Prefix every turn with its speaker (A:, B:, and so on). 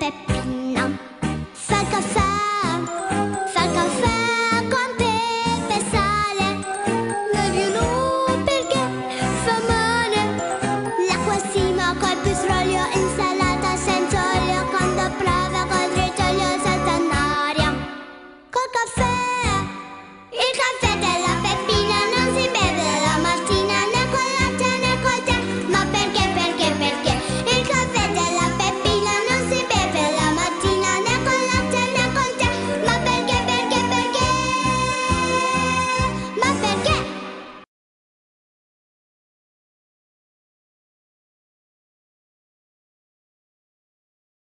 A: Pepe